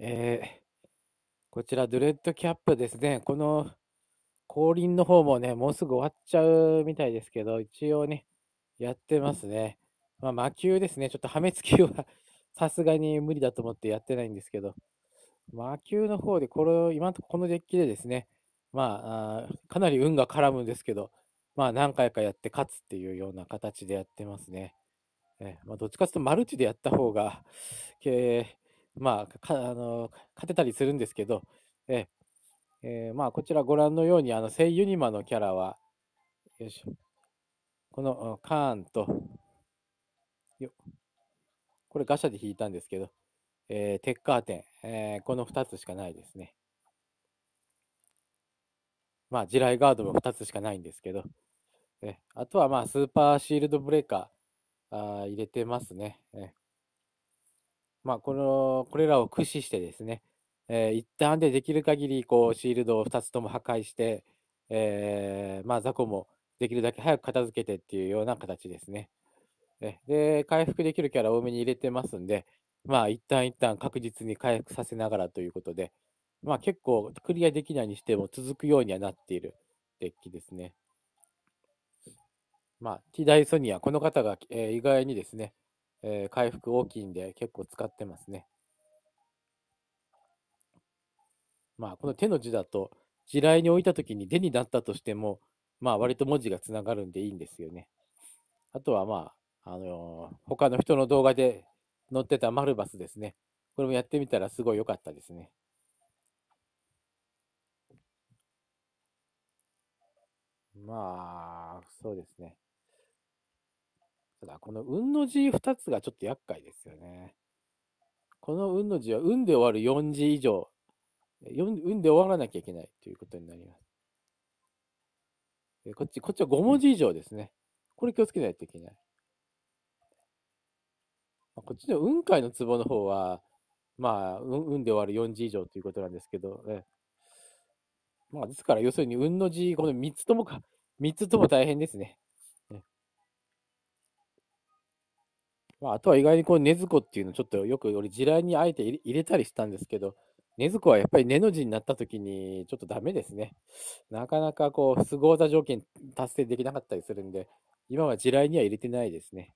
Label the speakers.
Speaker 1: えー、こちらドレッドキャップですね。この後輪の方もね、もうすぐ終わっちゃうみたいですけど、一応ね、やってますね。まあ、魔球ですね。ちょっと破滅球は さすがに無理だと思ってやってないんですけど、魔球の方で、これ、今のところこのデッキでですね、まああ、かなり運が絡むんですけど、まあ何回かやって勝つっていうような形でやってますね。えまあ、どっちかというとマルチでやった方が、けまあ、かあの勝てたりするんですけど、ええー、まあ、こちらご覧のように、あの、聖ユニマのキャラは、よいしょ。このカーンと、よこれガシャで引いたんですけど、えー、テッカーテン、えー、この2つしかないですね。まあ、地雷ガードも2つしかないんですけど、えあとはまあ、スーパーシールドブレーカー、あ入れてますね。えまあ、この、これらを駆使してですね、えー、一旦でできる限り、こう、シールドを2つとも破壊して、えー、まあ、雑魚もできるだけ早く片付けてっていうような形ですね。で、回復できるキャラ多めに入れてますんで、まあ、一旦一旦確実に回復させながらということで、まあ結構クリアできないにしても続くようにはなっているデッキですね。まあ、ティダイソニア、この方が、えー、意外にですね、えー、回復大きいんで結構使ってますね。まあ、この手の字だと、地雷に置いたときに手になったとしても、まあ、割と文字がつながるんでいいんですよね。あとはまあ、あのー、他の人の動画で載ってたマルバスですね。これもやってみたらすごい良かったですね。まあ、そうですね。この運の字2つがちょっと厄介ですよね。この運の字は運で終わる4字以上、運で終わらなきゃいけないということになります。こっち、こっちは5文字以上ですね。これ気をつけないといけない。こっちの運海の壺の方は、まあ、運で終わる4字以上ということなんですけど、ね、まあ、ですから、要するに、運の字、この3つともか、3つとも大変ですね。ねまあ、あとは意外にこう、ねずこっていうの、ちょっとよく俺、地雷にあえて入れたりしたんですけど、ねずこはやっぱり根の字になった時に、ちょっとダメですね。なかなかこう、不合座条件達成できなかったりするんで、今は地雷には入れてないですね。